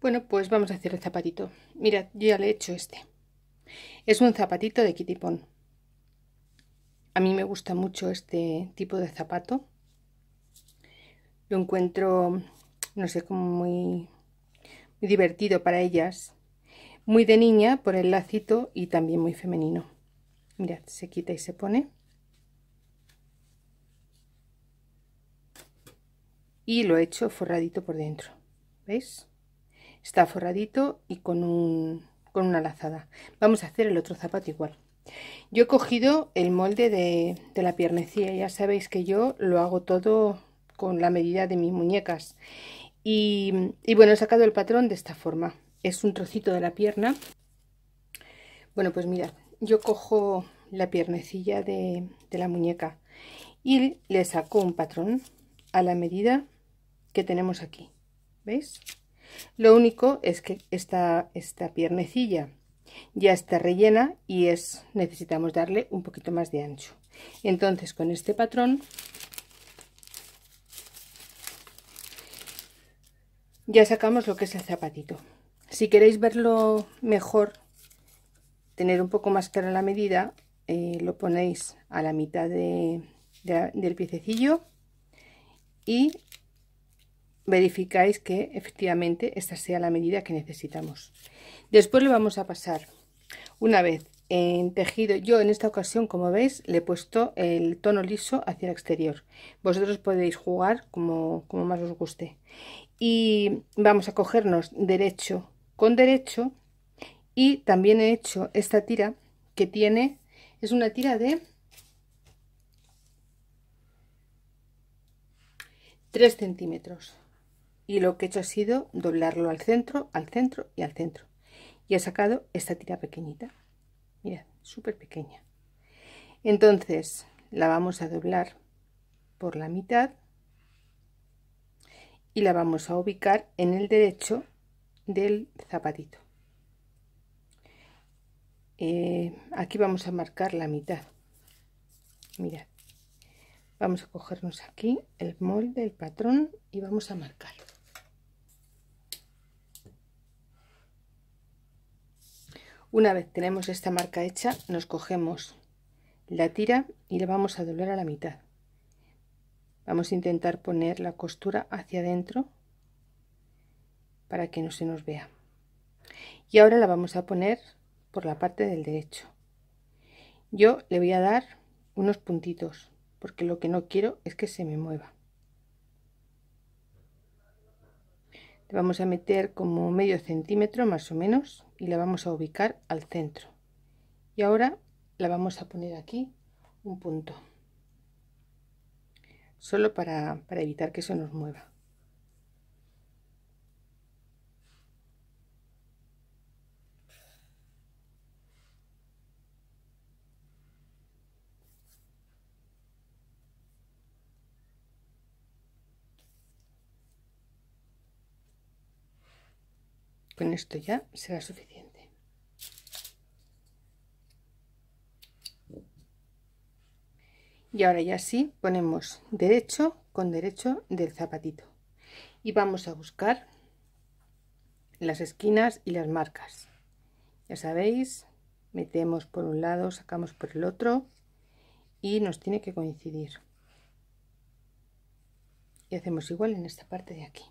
Bueno, pues vamos a hacer el zapatito. Mirad, yo ya le he hecho este. Es un zapatito de kitipón. A mí me gusta mucho este tipo de zapato. Lo encuentro, no sé, como muy, muy divertido para ellas. Muy de niña por el lacito y también muy femenino. Mirad, se quita y se pone. Y lo he hecho forradito por dentro. ¿Veis? está forradito y con, un, con una lazada vamos a hacer el otro zapato igual yo he cogido el molde de, la piernecilla ya sabéis que yo lo hago todo con la medida de mis muñecas y, bueno he sacado el patrón de esta forma es un trocito de la pierna bueno pues mirad yo cojo la piernecilla de, la muñeca y le saco un patrón a la medida que tenemos aquí ¿veis? Lo único es que esta, esta piernecilla ya está rellena y es necesitamos darle un poquito más de ancho. Entonces con este patrón ya sacamos lo que es el zapatito. Si queréis verlo mejor, tener un poco más clara la medida, eh, lo ponéis a la mitad de, del piececillo y verificáis que efectivamente esta sea la medida que necesitamos. Después le vamos a pasar una vez en tejido, yo en esta ocasión como veis le he puesto el tono liso hacia el exterior. Vosotros podéis jugar como, como más os guste. Y vamos a cogernos derecho con derecho y también he hecho esta tira que tiene, es una tira de 3 centímetros y lo que he hecho ha sido doblarlo al centro, al centro y al centro. Y he sacado esta tira pequeñita. Mirad, súper pequeña. Entonces la vamos a doblar por la mitad y la vamos a ubicar en el derecho del zapatito. Eh, aquí vamos a marcar la mitad. Mirad. Vamos a cogernos aquí el molde, el patrón y vamos a marcarlo. Una vez tenemos esta marca hecha, nos cogemos la tira y la vamos a doblar a la mitad. Vamos a intentar poner la costura hacia adentro para que no se nos vea. Y ahora la vamos a poner por la parte del derecho. Yo le voy a dar unos puntitos porque lo que no quiero es que se me mueva. le vamos a meter como medio centímetro más o menos y la vamos a ubicar al centro y ahora la vamos a poner aquí un punto solo para, para evitar que se nos mueva con esto ya será suficiente. Y ahora ya sí ponemos derecho con derecho del zapatito. Y vamos a buscar las esquinas y las marcas. Ya sabéis metemos por un lado sacamos por el otro y nos tiene que coincidir. Y hacemos igual en esta parte de aquí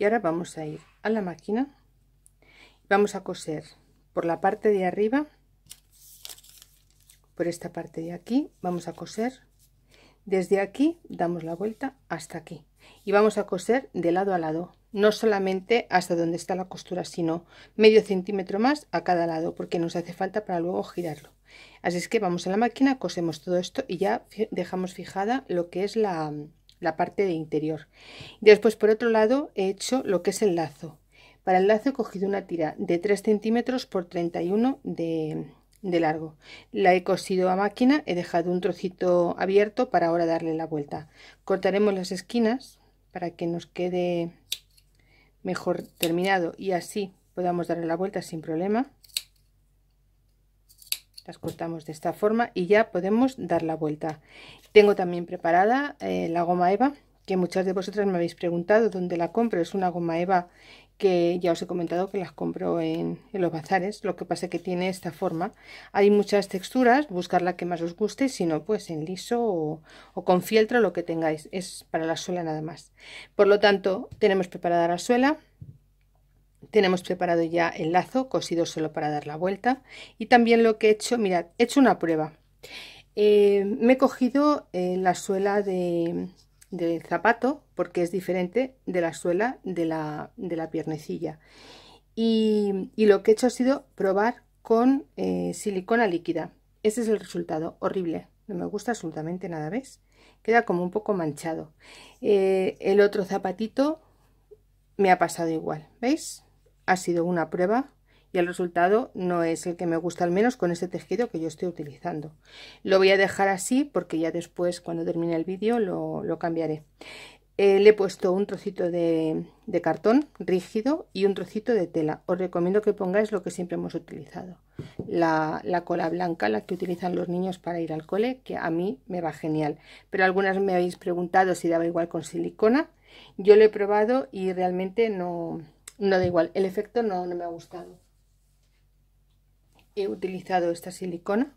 y ahora vamos a ir a la máquina. Vamos a coser por la parte de arriba por esta parte de aquí vamos a coser. Desde aquí damos la vuelta hasta aquí. Y vamos a coser de lado a lado no solamente hasta donde está la costura sino medio centímetro más a cada lado porque nos hace falta para luego girarlo. Así es que vamos a la máquina cosemos todo esto y ya dejamos fijada lo que es la, la parte de interior. Después por otro lado he hecho lo que es el lazo. Para el lazo he cogido una tira de 3 centímetros por 31 de, de largo. La he cosido a máquina, he dejado un trocito abierto para ahora darle la vuelta. Cortaremos las esquinas para que nos quede mejor terminado y así podamos darle la vuelta sin problema. Las cortamos de esta forma y ya podemos dar la vuelta. Tengo también preparada eh, la goma eva que muchas de vosotras me habéis preguntado dónde la compro. Es una goma eva que ya os he comentado que las compro en, los bazares. Lo que pasa es que tiene esta forma. Hay muchas texturas, buscar la que más os guste, si no, pues en liso o, o con fieltro, lo que tengáis. Es para la suela nada más. Por lo tanto, tenemos preparada la suela. Tenemos preparado ya el lazo, cosido solo para dar la vuelta. Y también lo que he hecho, mirad, he hecho una prueba. Eh, me he cogido eh, la suela de, del zapato porque es diferente de la suela de la, de la piernecilla. Y, lo que he hecho ha sido probar con eh, silicona líquida. Ese es el resultado, horrible. No me gusta absolutamente nada, ¿ves? Queda como un poco manchado. El otro zapatito me ha pasado igual, ¿veis? Ha sido una prueba y el resultado no es el que me gusta al menos con este tejido que yo estoy utilizando. Lo voy a dejar así porque ya después cuando termine el vídeo lo, cambiaré. Eh, le he puesto un trocito de, cartón rígido y un trocito de tela. Os recomiendo que pongáis lo que siempre hemos utilizado. La, la, cola blanca, la que utilizan los niños para ir al cole, que a mí me va genial. Pero algunas me habéis preguntado si daba igual con silicona. Yo lo he probado y realmente no, no da igual. El efecto no, no me ha gustado he utilizado esta silicona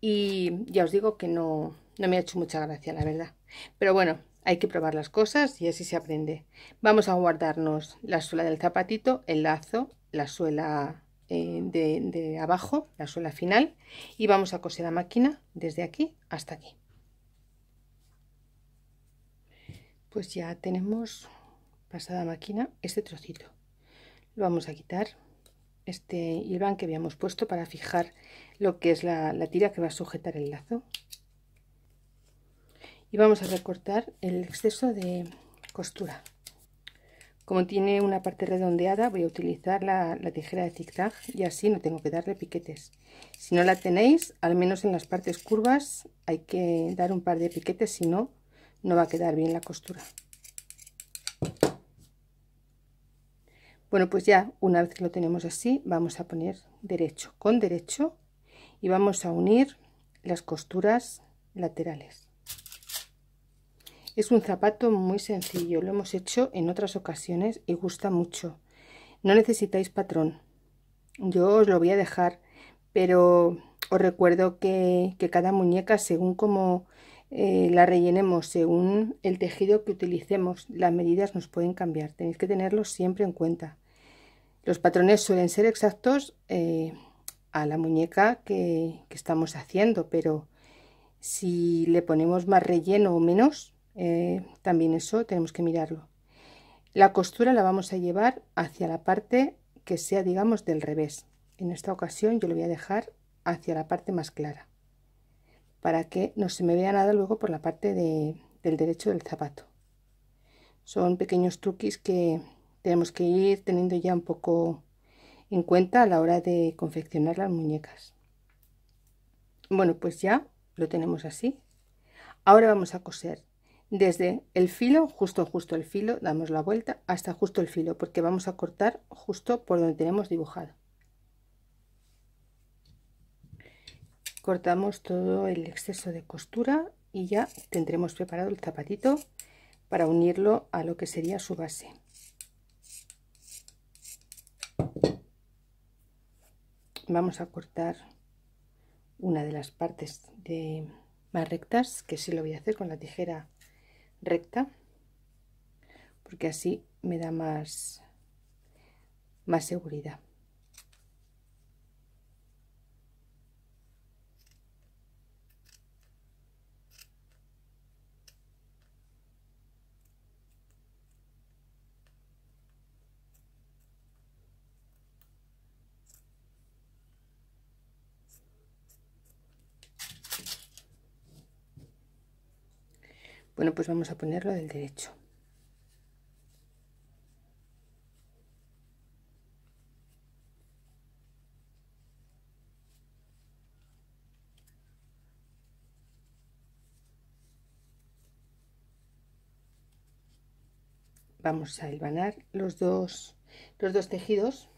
y ya os digo que no, no me ha hecho mucha gracia, la verdad. Pero bueno, hay que probar las cosas y así se aprende. Vamos a guardarnos la suela del zapatito, el lazo, la suela eh, de, de abajo, la suela final y vamos a coser la máquina desde aquí hasta aquí. Pues ya tenemos pasada máquina este trocito. Lo vamos a quitar este hilván que habíamos puesto para fijar lo que es la, tira que va a sujetar el lazo. Y vamos a recortar el exceso de costura. Como tiene una parte redondeada voy a utilizar la, la tijera de zigzag y así no tengo que darle piquetes. Si no la tenéis al menos en las partes curvas hay que dar un par de piquetes si no no va a quedar bien la costura Bueno, pues ya una vez que lo tenemos así, vamos a poner derecho con derecho y vamos a unir las costuras laterales. Es un zapato muy sencillo, lo hemos hecho en otras ocasiones y gusta mucho. No necesitáis patrón, yo os lo voy a dejar, pero os recuerdo que, cada muñeca, según como eh, la rellenemos, según el tejido que utilicemos, las medidas nos pueden cambiar. Tenéis que tenerlo siempre en cuenta. Los patrones suelen ser exactos eh, a la muñeca que, estamos haciendo, pero si le ponemos más relleno o menos, eh, también eso tenemos que mirarlo. La costura la vamos a llevar hacia la parte que sea, digamos, del revés. En esta ocasión yo lo voy a dejar hacia la parte más clara, para que no se me vea nada luego por la parte del derecho del zapato. Son pequeños truquis que tenemos que ir teniendo ya un poco en cuenta a la hora de confeccionar las muñecas. Bueno, pues ya lo tenemos así. Ahora vamos a coser desde el filo, justo justo el filo, damos la vuelta hasta justo el filo, porque vamos a cortar justo por donde tenemos dibujado. Cortamos todo el exceso de costura y ya tendremos preparado el zapatito para unirlo a lo que sería su base. vamos a cortar una de las partes de más rectas que sí lo voy a hacer con la tijera recta porque así me da más más seguridad Bueno, pues vamos a ponerlo del derecho. Vamos a hilvanar los dos, los dos tejidos.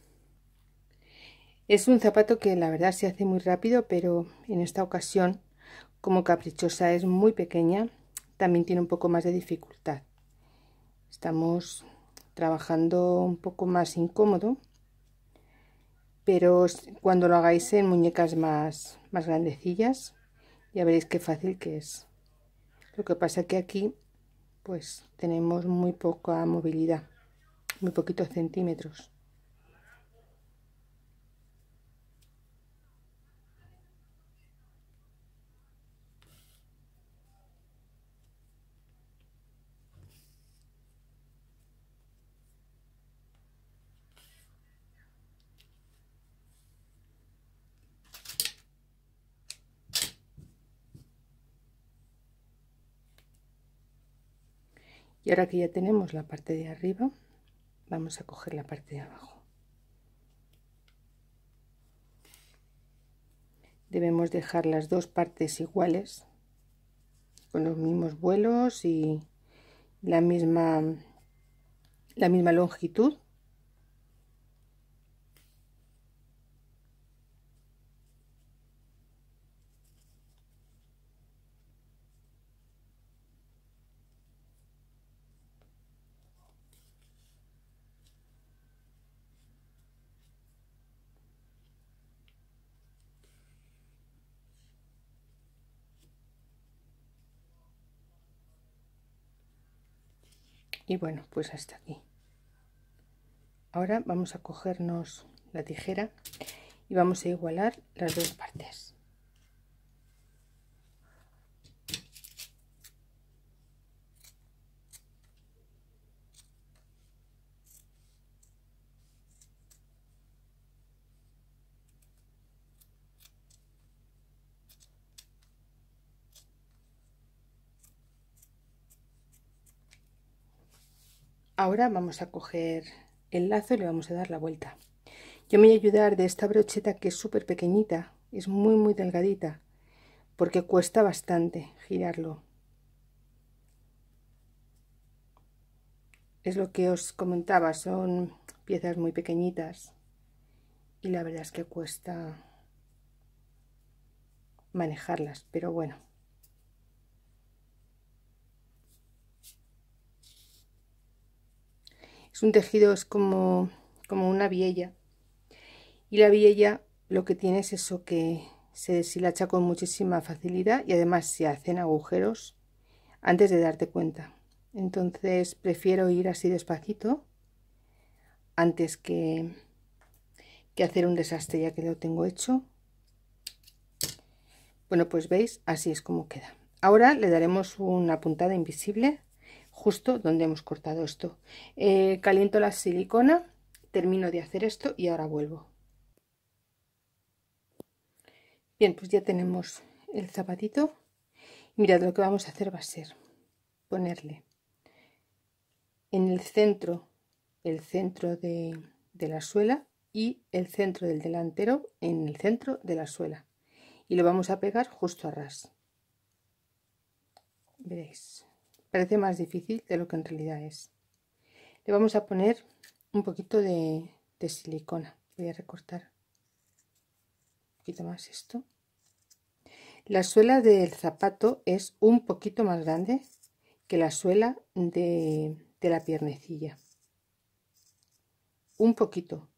Es un zapato que la verdad se hace muy rápido, pero en esta ocasión, como caprichosa es muy pequeña, también tiene un poco más de dificultad. Estamos trabajando un poco más incómodo, pero cuando lo hagáis en muñecas más, más grandecillas, ya veréis qué fácil que es. Lo que pasa que aquí pues tenemos muy poca movilidad, muy poquitos centímetros. Y ahora que ya tenemos la parte de arriba vamos a coger la parte de abajo. Debemos dejar las dos partes iguales con los mismos vuelos y la misma la misma longitud y bueno pues hasta aquí. Ahora vamos a cogernos la tijera y vamos a igualar las dos partes Ahora vamos a coger el lazo y le vamos a dar la vuelta. Yo me voy a ayudar de esta brocheta que es súper pequeñita, es muy muy delgadita, porque cuesta bastante girarlo. Es lo que os comentaba, son piezas muy pequeñitas y la verdad es que cuesta manejarlas, pero bueno. Es un tejido, es como, como una viella. Y la viella lo que tiene es eso que se deshilacha con muchísima facilidad y además se hacen agujeros antes de darte cuenta. Entonces prefiero ir así despacito antes que, que hacer un desastre ya que lo tengo hecho. Bueno, pues veis, así es como queda. Ahora le daremos una puntada invisible justo donde hemos cortado esto. Eh, caliento la silicona, termino de hacer esto y ahora vuelvo. Bien, pues ya tenemos el zapatito. Mirad, lo que vamos a hacer va a ser ponerle en el centro, el centro de, de la suela y el centro del delantero en el centro de la suela. Y lo vamos a pegar justo a ras. Veréis parece más difícil de lo que en realidad es. Le vamos a poner un poquito de, silicona. Voy a recortar un poquito más esto. La suela del zapato es un poquito más grande que la suela de, la piernecilla. Un poquito.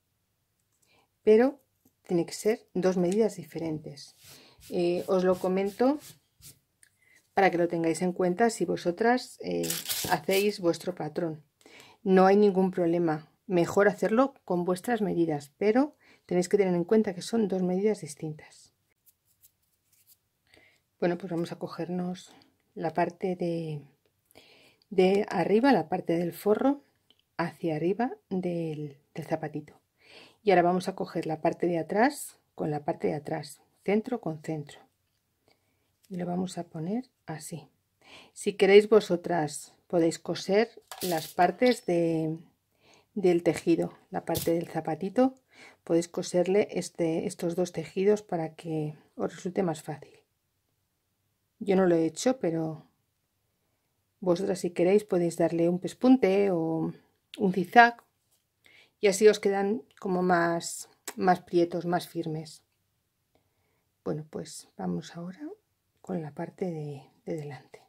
Pero tiene que ser dos medidas diferentes. Eh, os lo comento para que lo tengáis en cuenta si vosotras eh, hacéis vuestro patrón. No hay ningún problema, mejor hacerlo con vuestras medidas, pero tenéis que tener en cuenta que son dos medidas distintas. Bueno, pues vamos a cogernos la parte de, arriba, la parte del forro, hacia arriba del zapatito. Y ahora vamos a coger la parte de atrás con la parte de atrás, centro con centro y lo vamos a poner así. Si queréis vosotras podéis coser las partes de, del tejido la parte del zapatito. Podéis coserle este, estos dos tejidos para que os resulte más fácil. Yo no lo he hecho pero Vosotras si queréis podéis darle un pespunte o un zigzag y así os quedan como más, más prietos, más firmes. Bueno, pues vamos ahora con la parte de, de delante.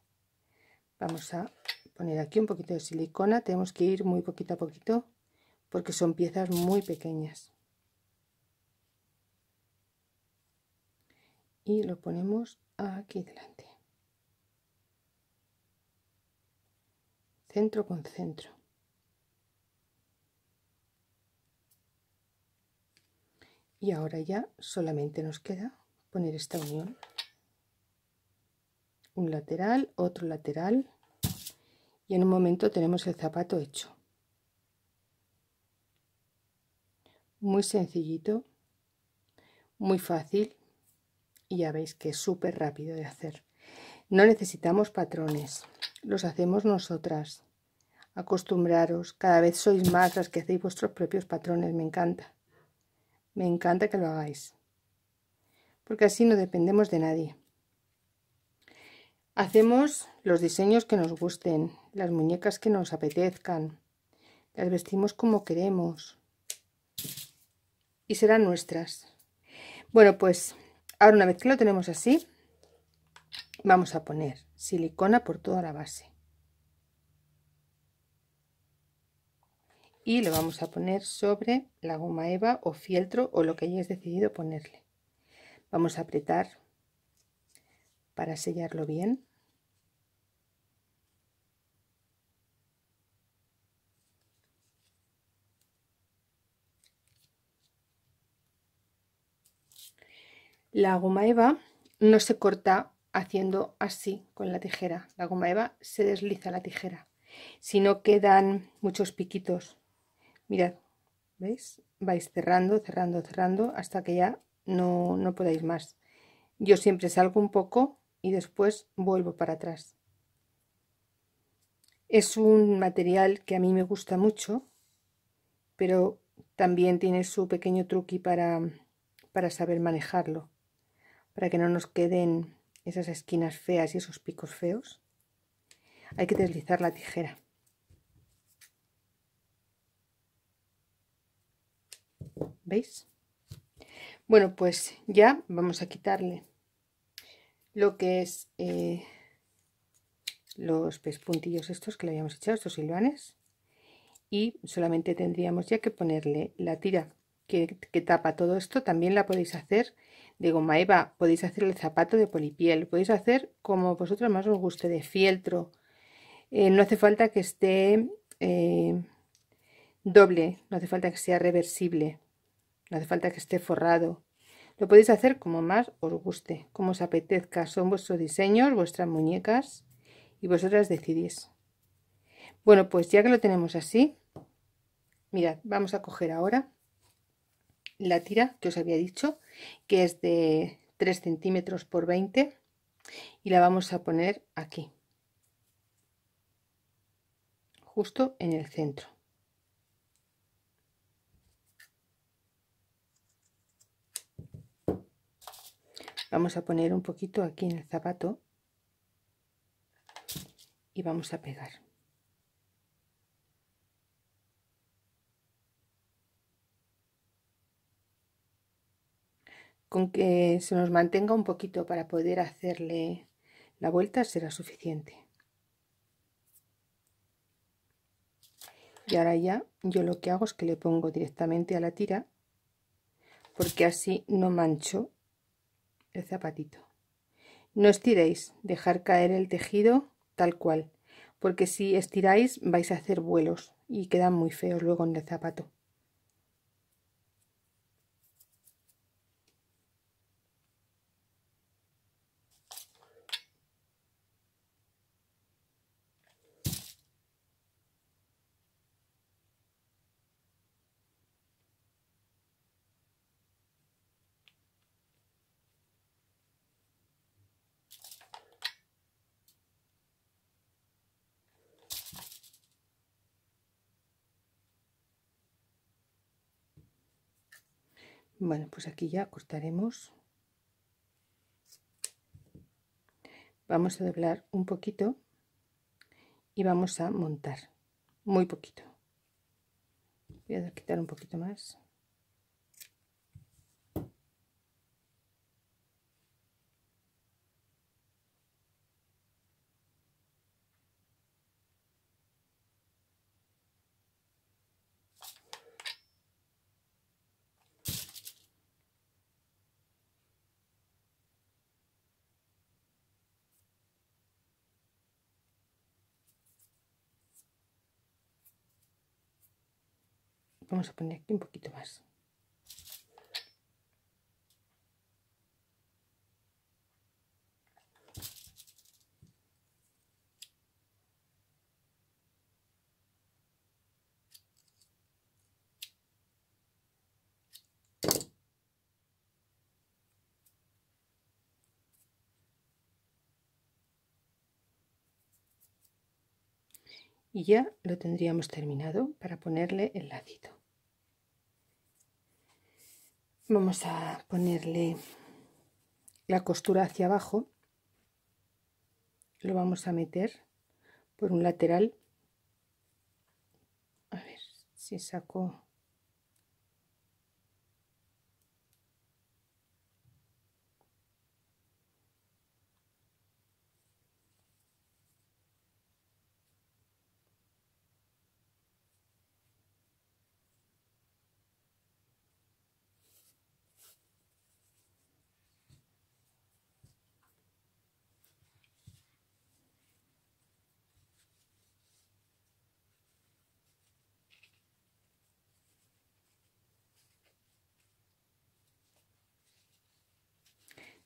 Vamos a poner aquí un poquito de silicona, tenemos que ir muy poquito a poquito porque son piezas muy pequeñas. Y lo ponemos aquí delante. Centro con centro. Y ahora ya solamente nos queda poner esta unión. Un lateral, otro lateral. Y en un momento tenemos el zapato hecho. Muy sencillito, muy fácil y ya veis que es súper rápido de hacer. No necesitamos patrones, los hacemos nosotras. Acostumbraros, cada vez sois más las que hacéis vuestros propios patrones, me encanta. Me encanta que lo hagáis. Porque así no dependemos de nadie. Hacemos los diseños que nos gusten, las muñecas que nos apetezcan. Las vestimos como queremos. Y serán nuestras. Bueno, pues ahora una vez que lo tenemos así, vamos a poner silicona por toda la base. y lo vamos a poner sobre la goma eva o fieltro o lo que hayáis decidido ponerle vamos a apretar para sellarlo bien la goma eva no se corta haciendo así con la tijera. La goma eva se desliza la tijera si no quedan muchos piquitos. Mirad veis vais cerrando cerrando cerrando hasta que ya no, no podáis más. Yo siempre salgo un poco y después vuelvo para atrás. Es un material que a mí me gusta mucho pero también tiene su pequeño truqui para, para saber manejarlo para que no nos queden esas esquinas feas y esos picos feos. Hay que deslizar la tijera. ¿Veis? Bueno, pues ya vamos a quitarle lo que es eh, los pespuntillos estos que le habíamos echado, estos silvanes. Y solamente tendríamos ya que ponerle la tira que, tapa todo esto. También la podéis hacer de goma eva, podéis hacer el zapato de polipiel, podéis hacer como vosotros más os guste, de fieltro. Eh, no hace falta que esté eh, doble, no hace falta que sea reversible no hace falta que esté forrado. Lo podéis hacer como más os guste, como os apetezca. Son vuestros diseños, vuestras muñecas y vosotras decidís. Bueno, pues ya que lo tenemos así, mirad, vamos a coger ahora la tira que os había dicho, que es de 3 centímetros por 20 y la vamos a poner aquí, justo en el centro. Vamos a poner un poquito aquí en el zapato y vamos a pegar. Con que se nos mantenga un poquito para poder hacerle la vuelta será suficiente. Y ahora ya yo lo que hago es que le pongo directamente a la tira porque así no mancho el zapatito. No estiréis, dejar caer el tejido tal cual, porque si estiráis vais a hacer vuelos y quedan muy feos luego en el zapato. Bueno, pues aquí ya cortaremos. Vamos a doblar un poquito y vamos a montar muy poquito voy a quitar un poquito más vamos a poner aquí un poquito más. Y ya lo tendríamos terminado para ponerle el lacito vamos a ponerle la costura hacia abajo. Lo vamos a meter por un lateral. A ver si saco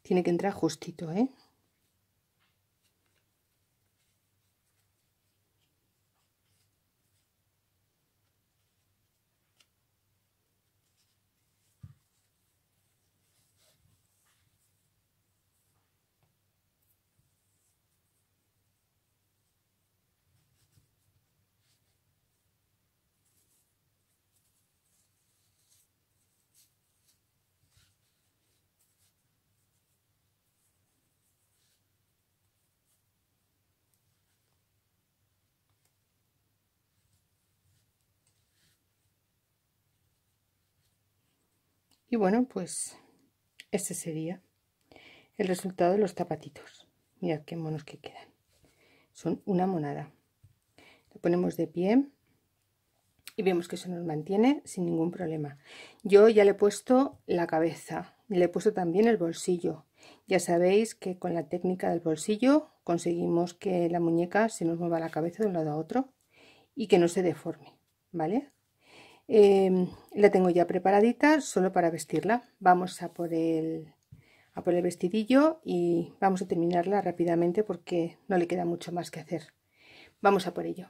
Tiene que entrar justito, ¿eh? Y bueno, pues este sería el resultado de los zapatitos. Mirad qué monos que quedan. Son una monada. Lo ponemos de pie y vemos que se nos mantiene sin ningún problema. Yo ya le he puesto la cabeza, le he puesto también el bolsillo. Ya sabéis que con la técnica del bolsillo conseguimos que la muñeca se nos mueva la cabeza de un lado a otro y que no se deforme, ¿vale? Em, la tengo ya preparadita solo para vestirla. Vamos a por, el, a por el vestidillo y vamos a terminarla rápidamente porque no le queda mucho más que hacer. Vamos a por ello.